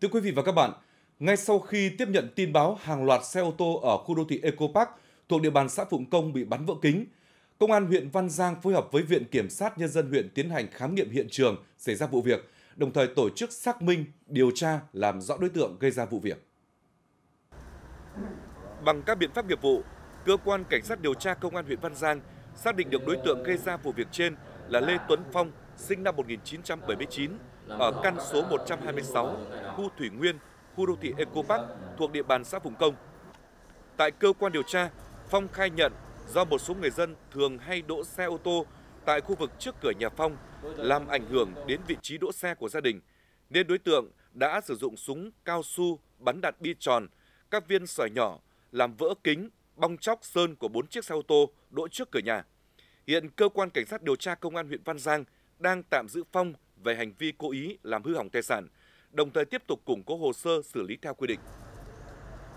Thưa quý vị và các bạn, ngay sau khi tiếp nhận tin báo hàng loạt xe ô tô ở khu đô thị Eco Park thuộc địa bàn xã Phụng Công bị bắn vỡ kính, Công an huyện Văn Giang phối hợp với Viện Kiểm sát Nhân dân huyện tiến hành khám nghiệm hiện trường xảy ra vụ việc, đồng thời tổ chức xác minh, điều tra, làm rõ đối tượng gây ra vụ việc. Bằng các biện pháp nghiệp vụ, cơ quan cảnh sát điều tra công an huyện Văn Giang xác định được đối tượng gây ra vụ việc trên là Lê Tuấn Phong, sinh năm 1979, ở căn số 126, khu Thủy Nguyên, khu đô thị Eco Park thuộc địa bàn xã Phùng Công. Tại cơ quan điều tra, Phong khai nhận do một số người dân thường hay đỗ xe ô tô tại khu vực trước cửa nhà Phong làm ảnh hưởng đến vị trí đỗ xe của gia đình, nên đối tượng đã sử dụng súng cao su bắn đạn bi tròn, các viên sỏi nhỏ làm vỡ kính, bong chóc sơn của bốn chiếc xe ô tô đỗ trước cửa nhà. Hiện cơ quan cảnh sát điều tra công an huyện Văn Giang đang tạm giữ Phong về hành vi cố ý làm hư hỏng tài sản, đồng thời tiếp tục củng cố hồ sơ xử lý theo quy định.